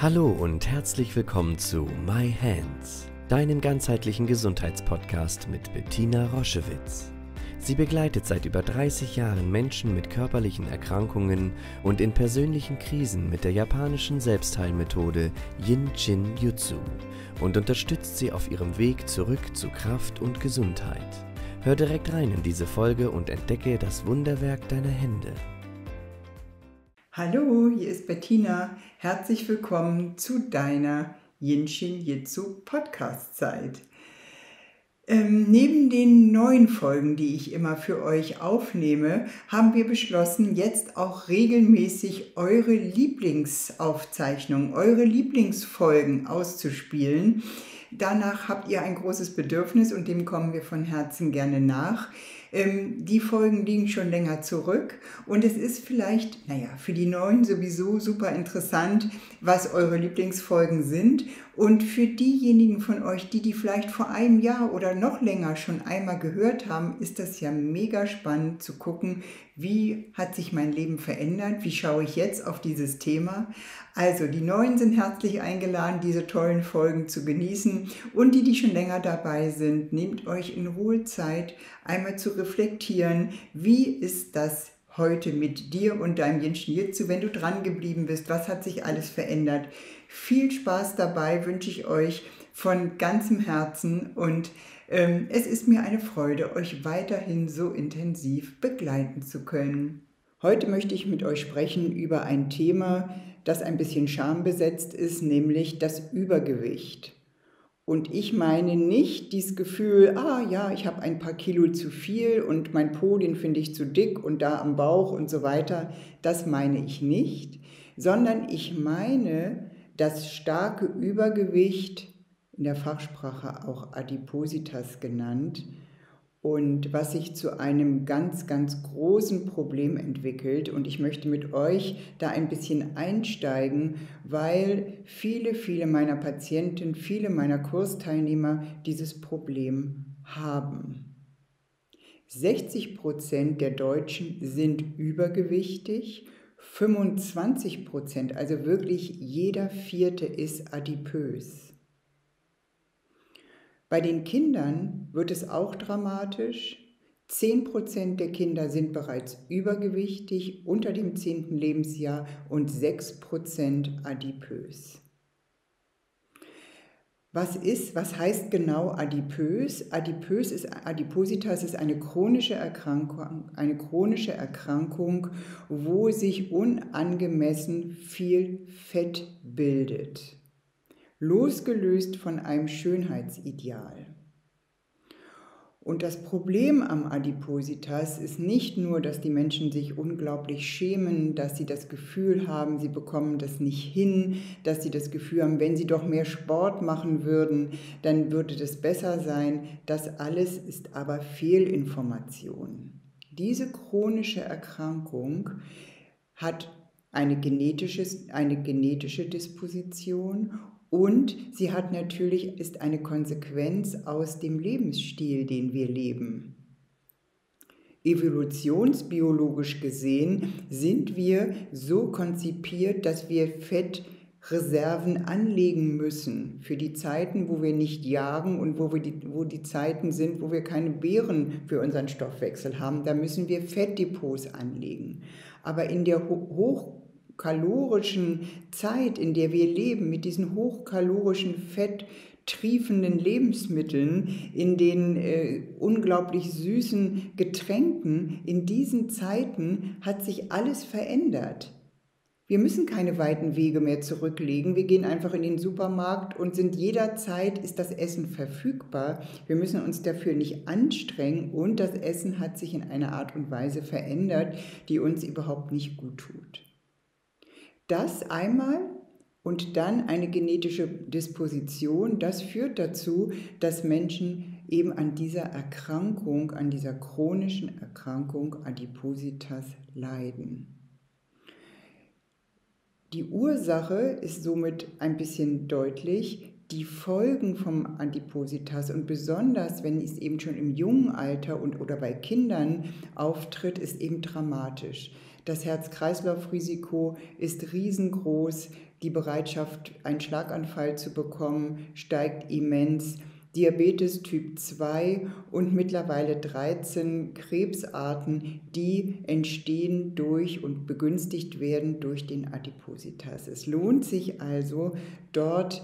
Hallo und herzlich willkommen zu My Hands, deinem ganzheitlichen Gesundheitspodcast mit Bettina Roschewitz. Sie begleitet seit über 30 Jahren Menschen mit körperlichen Erkrankungen und in persönlichen Krisen mit der japanischen Selbstheilmethode Yin Chin Jutsu und unterstützt sie auf ihrem Weg zurück zu Kraft und Gesundheit. Hör direkt rein in diese Folge und entdecke das Wunderwerk deiner Hände. Hallo, hier ist Bettina. Herzlich willkommen zu deiner Yinshin Jitsu Podcast-Zeit. Ähm, neben den neuen Folgen, die ich immer für euch aufnehme, haben wir beschlossen, jetzt auch regelmäßig eure Lieblingsaufzeichnungen, eure Lieblingsfolgen auszuspielen. Danach habt ihr ein großes Bedürfnis und dem kommen wir von Herzen gerne nach. Ähm, die Folgen liegen schon länger zurück und es ist vielleicht, naja, für die Neuen sowieso super interessant, was eure Lieblingsfolgen sind. Und für diejenigen von euch, die die vielleicht vor einem Jahr oder noch länger schon einmal gehört haben, ist das ja mega spannend zu gucken, wie hat sich mein Leben verändert, wie schaue ich jetzt auf dieses Thema. Also die Neuen sind herzlich eingeladen, diese tollen Folgen zu genießen und die, die schon länger dabei sind, nehmt euch in Ruhe Zeit, einmal zu reflektieren, wie ist das heute mit dir und deinem Jenschen Jitsu, wenn du dran geblieben bist, was hat sich alles verändert. Viel Spaß dabei wünsche ich euch von ganzem Herzen und ähm, es ist mir eine Freude, euch weiterhin so intensiv begleiten zu können. Heute möchte ich mit euch sprechen über ein Thema, das ein bisschen schambesetzt ist, nämlich das Übergewicht. Und ich meine nicht dieses Gefühl, ah ja, ich habe ein paar Kilo zu viel und mein Po, den finde ich zu dick und da am Bauch und so weiter. Das meine ich nicht, sondern ich meine das starke Übergewicht, in der Fachsprache auch Adipositas genannt, und was sich zu einem ganz, ganz großen Problem entwickelt. Und ich möchte mit euch da ein bisschen einsteigen, weil viele, viele meiner Patienten, viele meiner Kursteilnehmer dieses Problem haben. 60 Prozent der Deutschen sind übergewichtig, 25 Prozent, also wirklich jeder vierte ist adipös. Bei den Kindern wird es auch dramatisch. 10% der Kinder sind bereits übergewichtig unter dem 10. Lebensjahr und 6% adipös. Was ist, was heißt genau adipös? Adipös ist Adipositas ist eine chronische Erkrankung, eine chronische Erkrankung, wo sich unangemessen viel Fett bildet losgelöst von einem Schönheitsideal. Und das Problem am Adipositas ist nicht nur, dass die Menschen sich unglaublich schämen, dass sie das Gefühl haben, sie bekommen das nicht hin, dass sie das Gefühl haben, wenn sie doch mehr Sport machen würden, dann würde das besser sein. Das alles ist aber Fehlinformation. Diese chronische Erkrankung hat eine genetische, eine genetische Disposition und sie hat natürlich, ist eine Konsequenz aus dem Lebensstil, den wir leben. Evolutionsbiologisch gesehen sind wir so konzipiert, dass wir Fettreserven anlegen müssen für die Zeiten, wo wir nicht jagen und wo, wir die, wo die Zeiten sind, wo wir keine Beeren für unseren Stoffwechsel haben. Da müssen wir Fettdepots anlegen. Aber in der hoch kalorischen Zeit, in der wir leben, mit diesen hochkalorischen fetttriefenden Lebensmitteln, in den äh, unglaublich süßen Getränken, in diesen Zeiten hat sich alles verändert. Wir müssen keine weiten Wege mehr zurücklegen. Wir gehen einfach in den Supermarkt und sind jederzeit ist das Essen verfügbar. Wir müssen uns dafür nicht anstrengen und das Essen hat sich in einer Art und Weise verändert, die uns überhaupt nicht gut tut. Das einmal und dann eine genetische Disposition, das führt dazu, dass Menschen eben an dieser Erkrankung, an dieser chronischen Erkrankung Adipositas leiden. Die Ursache ist somit ein bisschen deutlich. Die Folgen vom Adipositas und besonders wenn es eben schon im jungen Alter und oder bei Kindern auftritt, ist eben dramatisch. Das Herz-Kreislauf-Risiko ist riesengroß. Die Bereitschaft, einen Schlaganfall zu bekommen, steigt immens. Diabetes Typ 2 und mittlerweile 13 Krebsarten, die entstehen durch und begünstigt werden durch den Adipositas. Es lohnt sich also, dort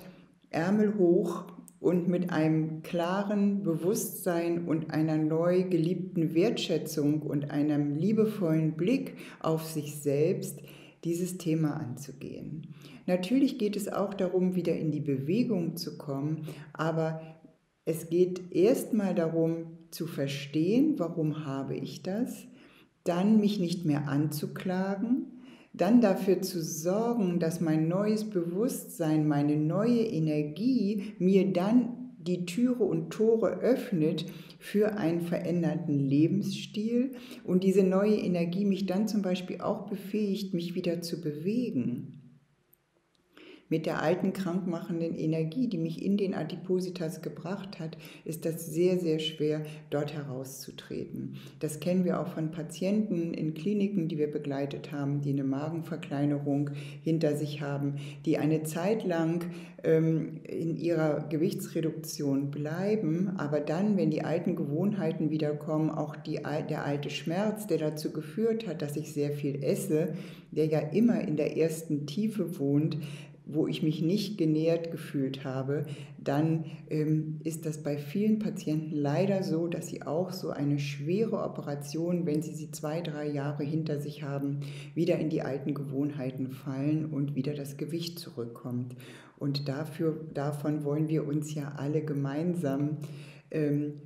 Ärmel hoch und mit einem klaren Bewusstsein und einer neu geliebten Wertschätzung und einem liebevollen Blick auf sich selbst dieses Thema anzugehen. Natürlich geht es auch darum, wieder in die Bewegung zu kommen, aber es geht erstmal darum zu verstehen, warum habe ich das, dann mich nicht mehr anzuklagen, dann dafür zu sorgen, dass mein neues Bewusstsein, meine neue Energie mir dann die Türe und Tore öffnet für einen veränderten Lebensstil und diese neue Energie mich dann zum Beispiel auch befähigt, mich wieder zu bewegen mit der alten krankmachenden Energie, die mich in den Adipositas gebracht hat, ist das sehr, sehr schwer, dort herauszutreten. Das kennen wir auch von Patienten in Kliniken, die wir begleitet haben, die eine Magenverkleinerung hinter sich haben, die eine Zeit lang ähm, in ihrer Gewichtsreduktion bleiben, aber dann, wenn die alten Gewohnheiten wiederkommen, auch die, der alte Schmerz, der dazu geführt hat, dass ich sehr viel esse, der ja immer in der ersten Tiefe wohnt, wo ich mich nicht genährt gefühlt habe, dann ähm, ist das bei vielen Patienten leider so, dass sie auch so eine schwere Operation, wenn sie sie zwei, drei Jahre hinter sich haben, wieder in die alten Gewohnheiten fallen und wieder das Gewicht zurückkommt. Und dafür, davon wollen wir uns ja alle gemeinsam ähm,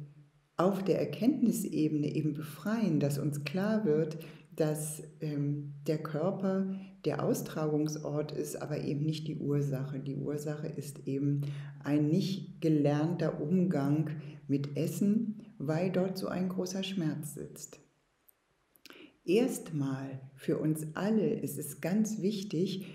auf der Erkenntnisebene eben befreien, dass uns klar wird, dass ähm, der Körper der Austragungsort ist, aber eben nicht die Ursache. Die Ursache ist eben ein nicht gelernter Umgang mit Essen, weil dort so ein großer Schmerz sitzt. Erstmal für uns alle ist es ganz wichtig,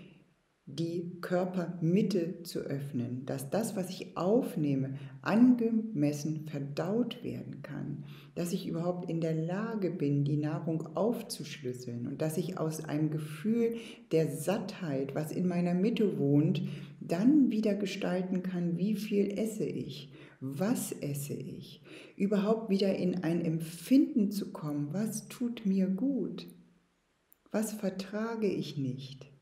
die Körpermitte zu öffnen, dass das, was ich aufnehme, angemessen verdaut werden kann, dass ich überhaupt in der Lage bin, die Nahrung aufzuschlüsseln und dass ich aus einem Gefühl der Sattheit, was in meiner Mitte wohnt, dann wieder gestalten kann, wie viel esse ich, was esse ich, überhaupt wieder in ein Empfinden zu kommen, was tut mir gut, was vertrage ich nicht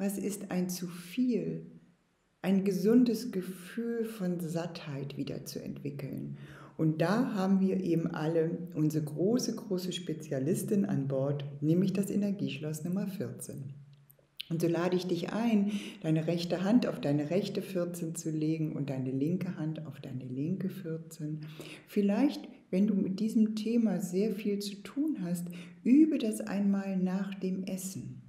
was ist ein zu viel? Ein gesundes Gefühl von Sattheit wieder zu entwickeln. Und da haben wir eben alle unsere große, große Spezialistin an Bord, nämlich das Energieschloss Nummer 14. Und so lade ich dich ein, deine rechte Hand auf deine rechte 14 zu legen und deine linke Hand auf deine linke 14. Vielleicht, wenn du mit diesem Thema sehr viel zu tun hast, übe das einmal nach dem Essen.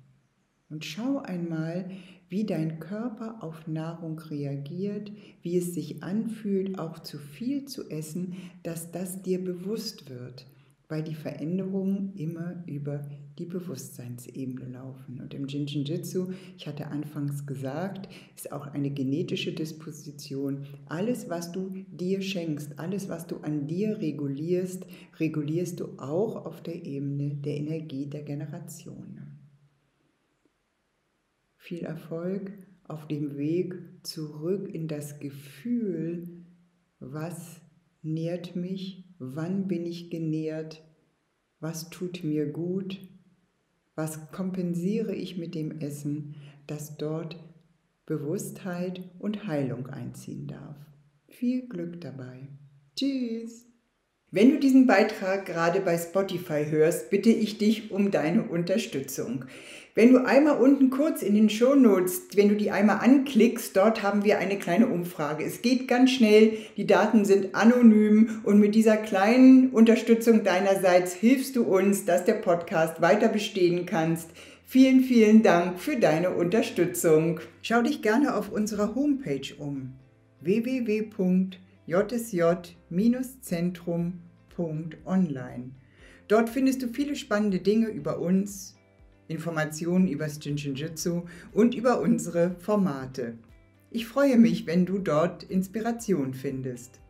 Und schau einmal, wie dein Körper auf Nahrung reagiert, wie es sich anfühlt, auch zu viel zu essen, dass das dir bewusst wird, weil die Veränderungen immer über die Bewusstseinsebene laufen. Und im Jinjin-Jitsu, ich hatte anfangs gesagt, ist auch eine genetische Disposition. Alles, was du dir schenkst, alles, was du an dir regulierst, regulierst du auch auf der Ebene der Energie der Generationen viel Erfolg auf dem Weg zurück in das Gefühl, was nährt mich, wann bin ich genährt, was tut mir gut, was kompensiere ich mit dem Essen, dass dort Bewusstheit und Heilung einziehen darf. Viel Glück dabei. Tschüss. Wenn du diesen Beitrag gerade bei Spotify hörst, bitte ich dich um deine Unterstützung. Wenn du einmal unten kurz in den Show Notes, wenn du die einmal anklickst, dort haben wir eine kleine Umfrage. Es geht ganz schnell, die Daten sind anonym und mit dieser kleinen Unterstützung deinerseits hilfst du uns, dass der Podcast weiter bestehen kannst. Vielen, vielen Dank für deine Unterstützung. Schau dich gerne auf unserer Homepage um www.jsj-zentrum.online. Dort findest du viele spannende Dinge über uns, Informationen über das Jinshinjutsu und über unsere Formate. Ich freue mich, wenn du dort Inspiration findest.